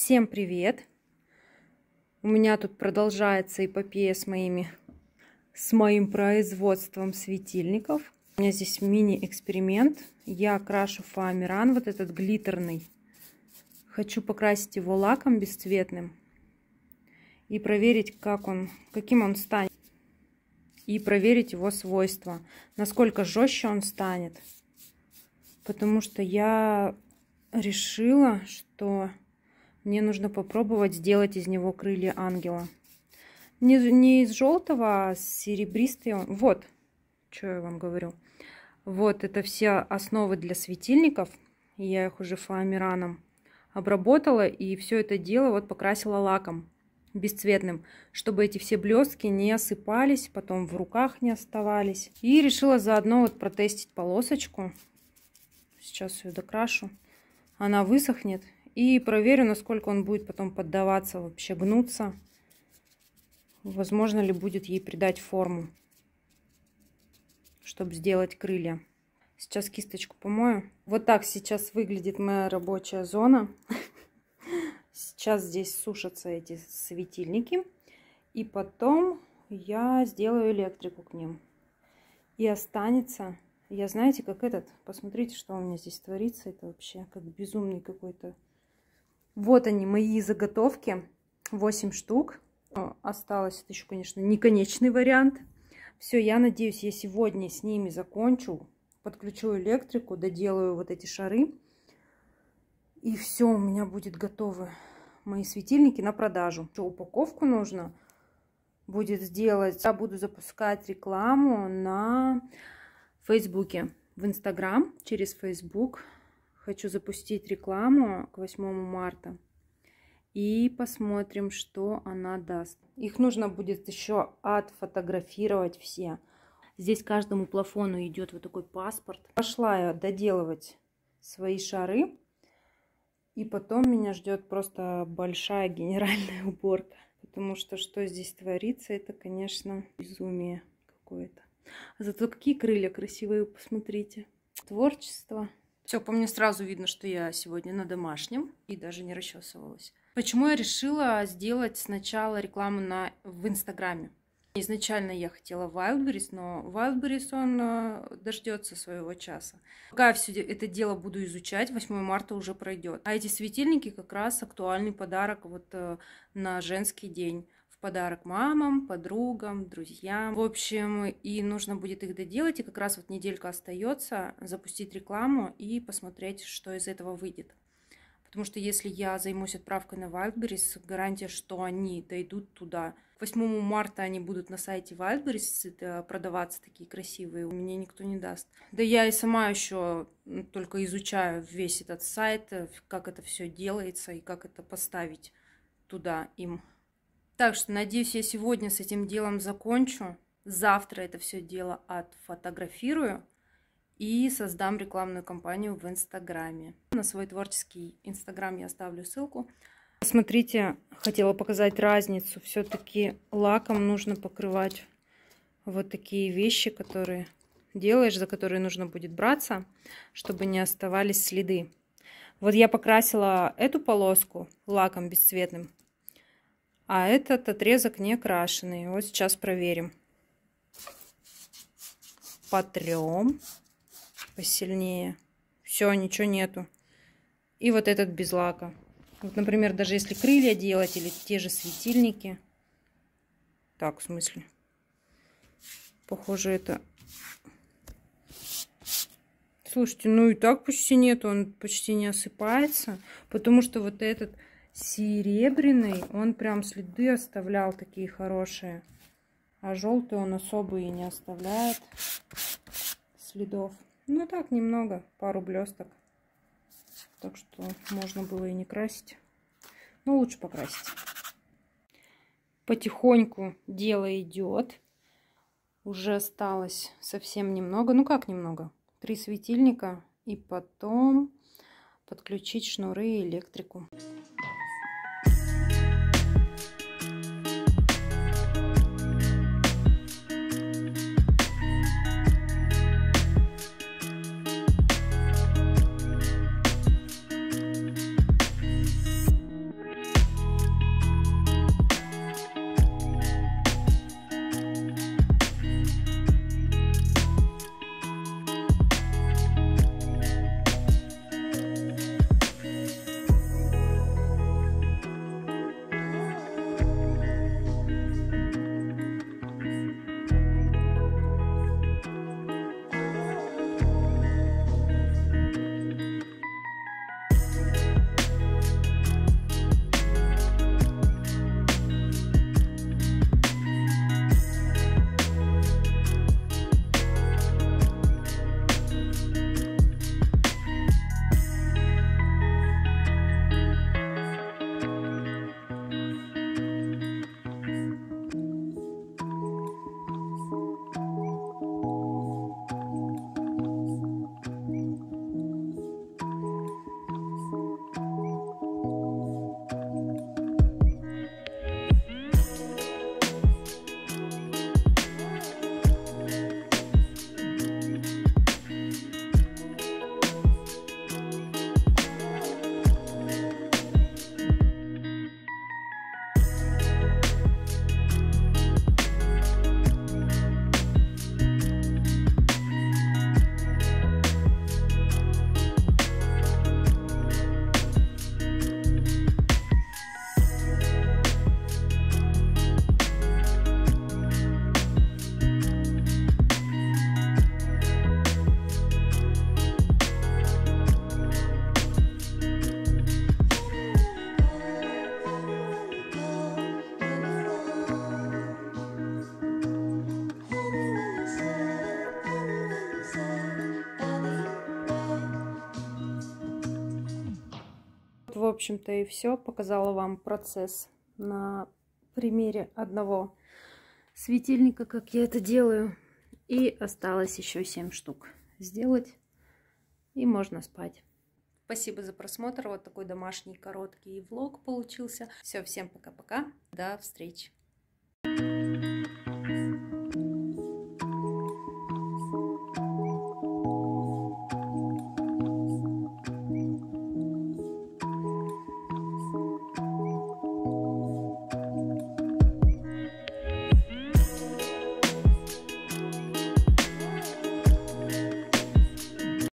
Всем привет! У меня тут продолжается эпопея с моими с моим производством светильников. У меня здесь мини-эксперимент. Я крашу фоамиран, вот этот глиттерный. Хочу покрасить его лаком бесцветным и проверить, как он, каким он станет. И проверить его свойства, насколько жестче он станет. Потому что я решила, что мне нужно попробовать сделать из него крылья ангела. Не, не из желтого, а серебристый. Вот, что я вам говорю. Вот, это все основы для светильников. Я их уже фоамираном обработала. И все это дело вот покрасила лаком бесцветным, чтобы эти все блестки не осыпались, потом в руках не оставались. И решила заодно вот протестить полосочку. Сейчас ее докрашу она высохнет. И проверю, насколько он будет потом поддаваться, вообще гнуться. Возможно ли будет ей придать форму, чтобы сделать крылья. Сейчас кисточку помою. Вот так сейчас выглядит моя рабочая зона. Сейчас здесь сушатся эти светильники. И потом я сделаю электрику к ним. И останется я, знаете, как этот, посмотрите, что у меня здесь творится. Это вообще как безумный какой-то. Вот они, мои заготовки. 8 штук. Осталось, это еще, конечно, не конечный вариант. Все, я надеюсь, я сегодня с ними закончу. Подключу электрику, доделаю вот эти шары. И все, у меня будет готовы мои светильники на продажу. Что, упаковку нужно будет сделать. Я буду запускать рекламу на Фейсбуке, в Инстаграм, через Фейсбук. Хочу запустить рекламу к 8 марта. И посмотрим, что она даст. Их нужно будет еще отфотографировать все. Здесь каждому плафону идет вот такой паспорт. Пошла я доделывать свои шары. И потом меня ждет просто большая генеральная уборка. Потому что что здесь творится, это, конечно, безумие какое-то. Зато какие крылья красивые, посмотрите. Творчество. Все, по мне сразу видно, что я сегодня на домашнем и даже не расчесывалась. Почему я решила сделать сначала рекламу на, в Инстаграме? Изначально я хотела Wildberries, но Wildberries он э, дождется своего часа. Пока я все это дело буду изучать, 8 марта уже пройдет. А эти светильники как раз актуальный подарок вот э, на женский день подарок мамам, подругам, друзьям. В общем, и нужно будет их доделать, и как раз вот неделька остается запустить рекламу и посмотреть, что из этого выйдет. Потому что если я займусь отправкой на Wildberries, гарантия, что они дойдут туда. К 8 марта они будут на сайте Wildberries продаваться такие красивые, у меня никто не даст. Да я и сама еще только изучаю весь этот сайт, как это все делается и как это поставить туда им. Так что, надеюсь, я сегодня с этим делом закончу. Завтра это все дело отфотографирую и создам рекламную кампанию в Инстаграме. На свой творческий Инстаграм я оставлю ссылку. Смотрите, хотела показать разницу. Все-таки лаком нужно покрывать вот такие вещи, которые делаешь, за которые нужно будет браться, чтобы не оставались следы. Вот я покрасила эту полоску лаком бесцветным. А этот отрезок не крашеный. Вот сейчас проверим. Потрем посильнее. Все, ничего нету. И вот этот без лака. Вот, например, даже если крылья делать или те же светильники. Так, в смысле? Похоже, это... Слушайте, ну и так почти нет, он почти не осыпается, потому что вот этот серебряный, он прям следы оставлял такие хорошие. А желтый он особо и не оставляет следов. Ну так, немного, пару блесток. Так что можно было и не красить. Но лучше покрасить. Потихоньку дело идет. Уже осталось совсем немного. Ну как немного? Три светильника. И потом подключить шнуры и электрику. Общем-то, и все. Показала вам процесс на примере одного светильника, как я это делаю. И осталось еще 7 штук сделать. И можно спать. Спасибо за просмотр. Вот такой домашний короткий влог получился. Все, всем пока-пока. До встречи.